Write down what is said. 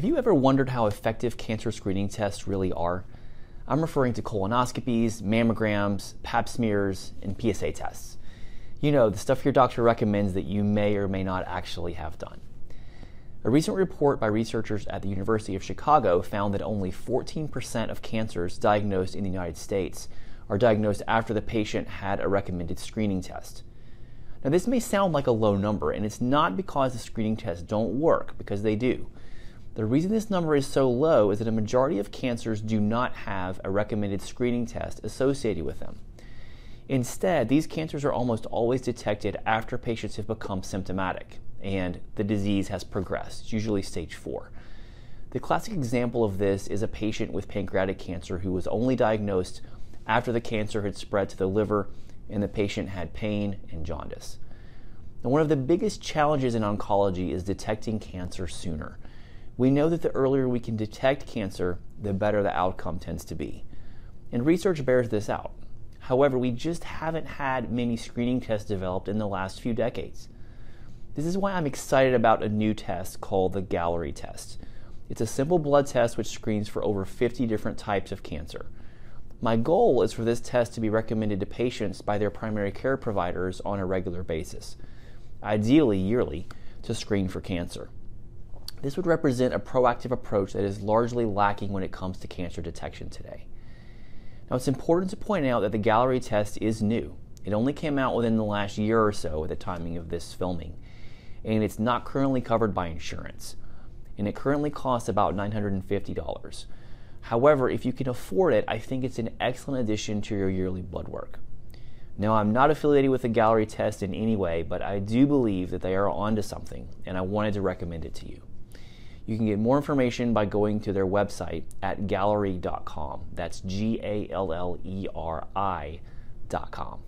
Have you ever wondered how effective cancer screening tests really are? I'm referring to colonoscopies, mammograms, pap smears, and PSA tests. You know, the stuff your doctor recommends that you may or may not actually have done. A recent report by researchers at the University of Chicago found that only 14% of cancers diagnosed in the United States are diagnosed after the patient had a recommended screening test. Now, this may sound like a low number, and it's not because the screening tests don't work, because they do. The reason this number is so low is that a majority of cancers do not have a recommended screening test associated with them. Instead, these cancers are almost always detected after patients have become symptomatic and the disease has progressed, usually stage 4. The classic example of this is a patient with pancreatic cancer who was only diagnosed after the cancer had spread to the liver and the patient had pain and jaundice. One of the biggest challenges in oncology is detecting cancer sooner. We know that the earlier we can detect cancer, the better the outcome tends to be. And research bears this out. However, we just haven't had many screening tests developed in the last few decades. This is why I'm excited about a new test called the Galleri test. It's a simple blood test which screens for over 50 different types of cancer. My goal is for this test to be recommended to patients by their primary care providers on a regular basis, ideally yearly, to screen for cancer. This would represent a proactive approach that is largely lacking when it comes to cancer detection today. Now, it's important to point out that the Galleri test is new. It only came out within the last year or so at the timing of this filming, and it's not currently covered by insurance. And it currently costs about $950. However, if you can afford it, I think it's an excellent addition to your yearly blood work. Now, I'm not affiliated with the Galleri test in any way, but I do believe that they are onto something, and I wanted to recommend it to you. You can get more information by going to their website at galleri.com. That's G A L L E R I.com.